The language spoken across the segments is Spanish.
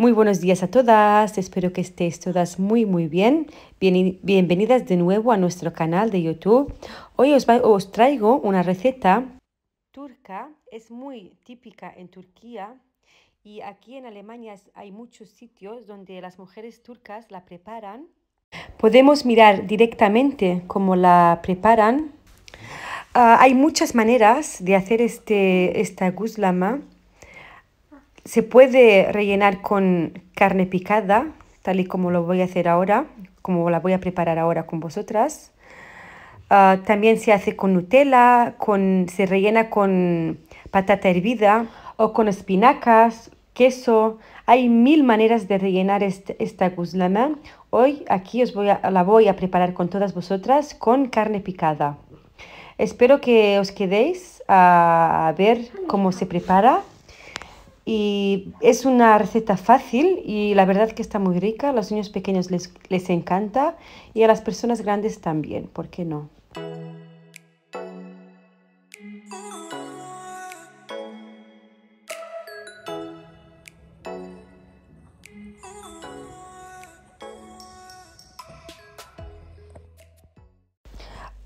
Muy buenos días a todas, espero que estéis todas muy muy bien. bienvenidas de nuevo a nuestro canal de YouTube. Hoy os, traigo una receta turca, es muy típica en Turquía y aquí en Alemania hay muchos sitios donde las mujeres turcas la preparan. Podemos mirar directamente cómo la preparan. Ah, hay muchas maneras de hacer este, esta guslama. Se puede rellenar con carne picada, tal y como lo voy a hacer ahora, como la voy a preparar ahora con vosotras. Ah, también se hace con Nutella, con, se rellena con patata hervida o con espinacas, queso. Hay mil maneras de rellenar este, esta guslama. Hoy aquí os voy a, la voy a preparar con todas vosotras con carne picada. Espero que os quedéis a ver cómo se prepara y es una receta fácil y la verdad que está muy rica. A los niños pequeños les, les encanta y a las personas grandes también, ¿por qué no?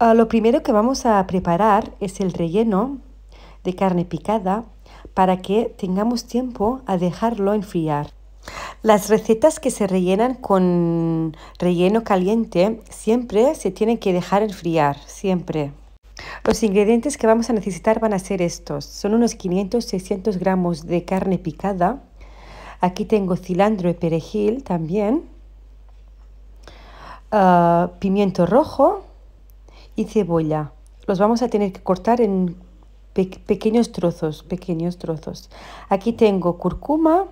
Ah, lo primero que vamos a preparar es el relleno de carne picada para que tengamos tiempo a dejarlo enfriar. Las recetas que se rellenan con relleno caliente siempre se tienen que dejar enfriar, siempre. Los ingredientes que vamos a necesitar van a ser estos. Son unos 500-600 gramos de carne picada. Aquí tengo cilantro y perejil también. Ah, pimiento rojo y cebolla. Los vamos a tener que cortar en pequeños trozos, pequeños trozos. Aquí tengo curcuma,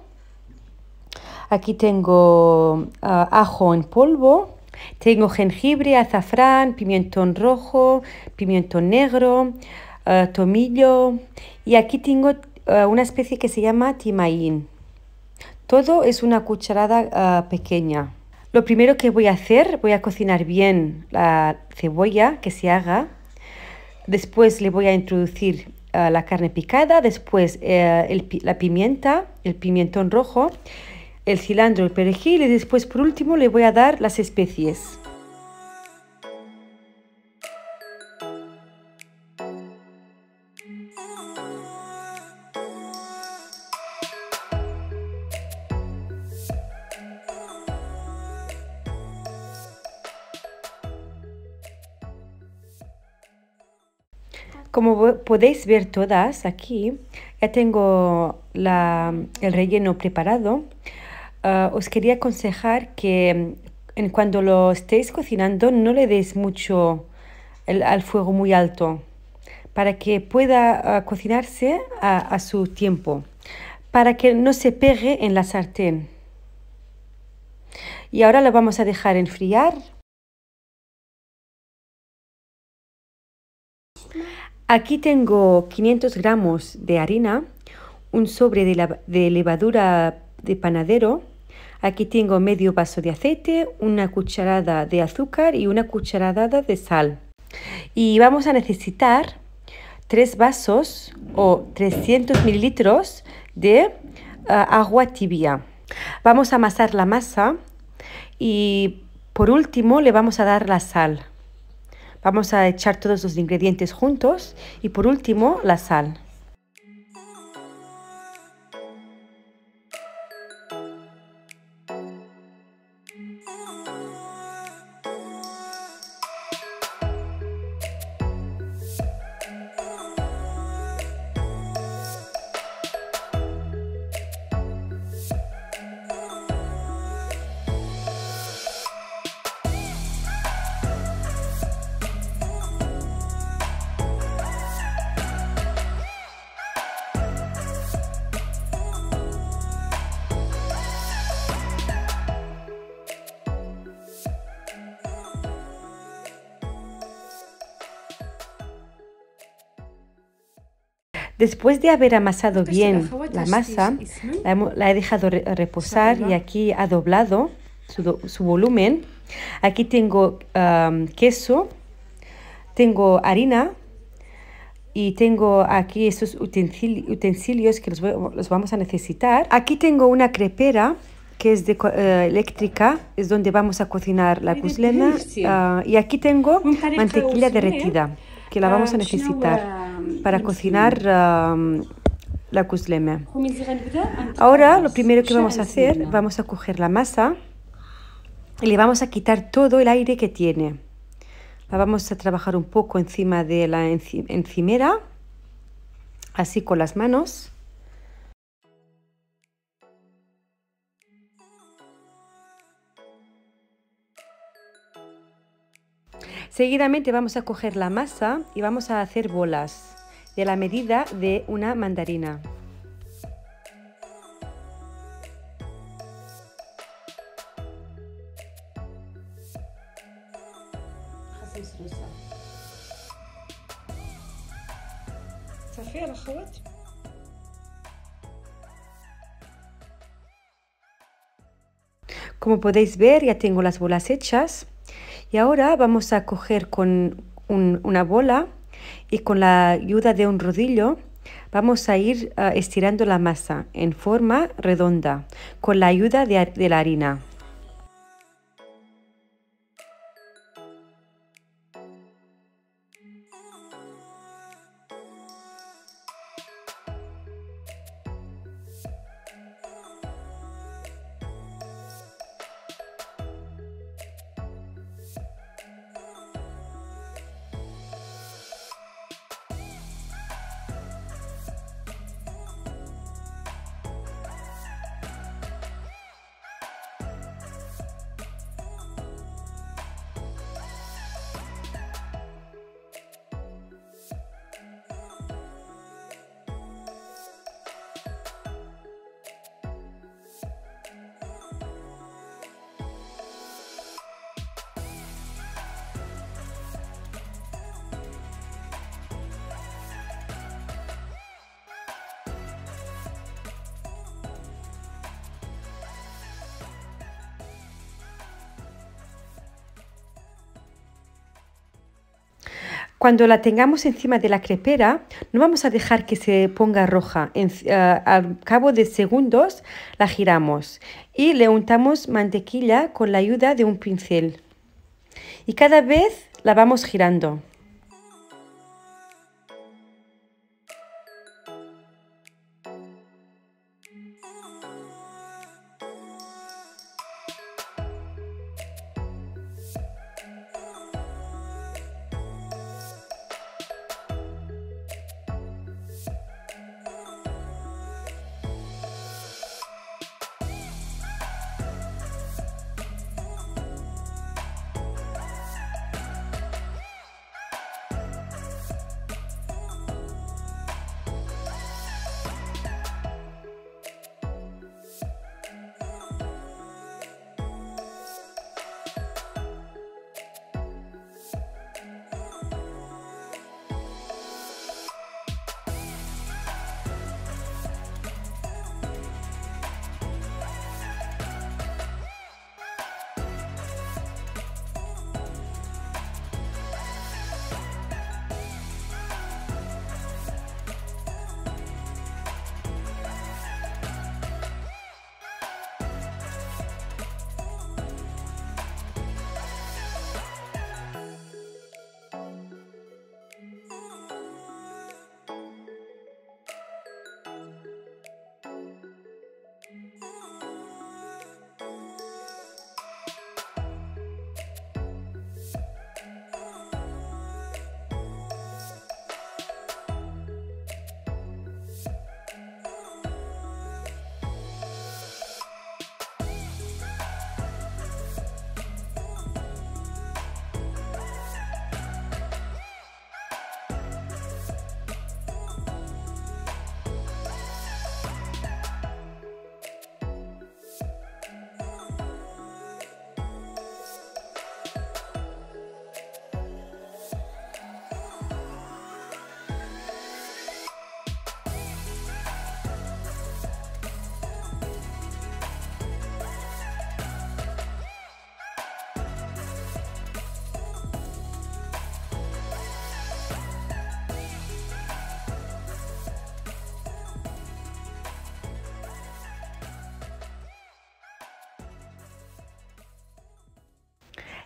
aquí tengo ah, ajo en polvo, tengo jengibre, azafrán, pimientón rojo, pimiento negro, ah, tomillo y aquí tengo ah, una especie que se llama timaín. Todo es una cucharada pequeña. Lo primero que voy a hacer, voy a cocinar bien la cebolla que se haga Después le voy a introducir eh, la carne picada, después eh, la pimienta, el pimentón rojo, el cilantro, el perejil y después por último le voy a dar las especies. Como podéis ver todas aquí, ya tengo el relleno preparado. Ah, os quería aconsejar que en cuando lo estéis cocinando no le deis mucho al fuego muy alto para que pueda ah, cocinarse a su tiempo, para que no se pegue en la sartén. Y ahora lo vamos a dejar enfriar Aquí tengo 500 gramos de harina, un sobre de, levadura de panadero, aquí tengo medio vaso de aceite, una cucharada de azúcar y una cucharada de sal. Y vamos a necesitar tres vasos o 300 mililitros de ah, agua tibia. Vamos a amasar la masa y por último le vamos a dar la sal. Vamos a echar todos los ingredientes juntos y por último la sal. Después de haber amasado bien la masa, la, he dejado reposar y aquí ha doblado su, volumen. Aquí tengo queso, tengo harina y tengo aquí esos utensilios que los, los, vamos a necesitar. Aquí tengo una crepera que es de uh, eléctrica, es donde vamos a cocinar la cuslema. Uh, y aquí tengo mantequilla derretida, que la vamos a necesitar para cocinar uh, la cuslema. Ahora lo primero que vamos a hacer, vamos a coger la masa y le vamos a quitar todo el aire que tiene. La vamos a trabajar un poco encima de la encimera, así con las manos. Seguidamente vamos a coger la masa y vamos a hacer bolas de la medida de una mandarina. Como podéis ver ya tengo las bolas hechas y ahora vamos a coger con una bola y con la ayuda de un rodillo vamos a ir uh, estirando la masa en forma redonda con la ayuda de la harina. Cuando la tengamos encima de la crepera, no vamos a dejar que se ponga roja. En, uh, al cabo de segundos la giramos y le untamos mantequilla con la ayuda de un pincel. Y cada vez la vamos girando.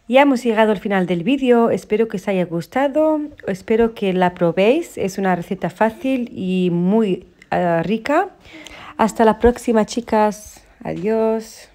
Ya hemos llegado al final del vídeo, espero que os haya gustado, espero que la probéis, es una receta fácil y muy uh, rica. Hasta la próxima chicas, adiós.